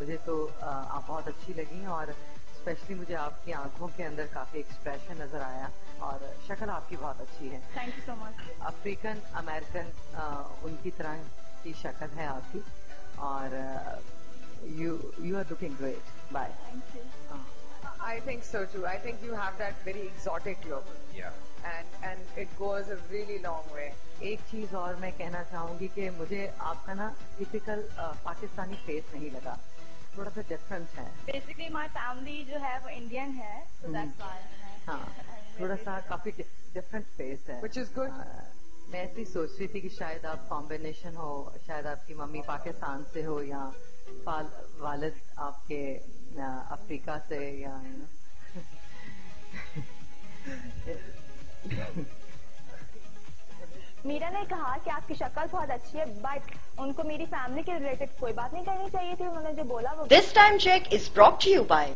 مجھے تو آپ بہت اچھی لگی اور اسپیشلی مجھے آپ کی آنکھوں کے اندر کافی ایکسپریشن نظر آیا اور شکل آپ کی بہت اچھی ہے thank you so much African American ان کی طرح کی شکل ہے آپ کی اور you you are looking great bye thank you think so too. I think you have that very exotic look. Yeah. And and it goes a really long way. ایک چیز اور میں کہنا چاہوں گی کہ مجھے آپ کا نا ٹپیکل پاکستانی فیس نہیں لگا تھوڑا سا ڈفرنس ہے بیسکلی مائی فیملی جو ہے وہ انڈین ہے so that's why. ہاں تھوڑا سا کافی ڈفرنٹ فیس ہے Which is good. میں ایسی سوچ رہی تھی کہ شاید آپ کمبینیشن ہو شاید آپ کی ممی پاکستان سے ہو یا والد آپ کے افریقہ سے یا میرا نے کہا کہ آپ کی شکل بہت اچھی ہے بٹ ان کو میری فیملی کے ریلیٹڈ کوئی بات نہیں کرنی چاہیے تھی، انہوں نے جو بولا وہ this time check is brought you by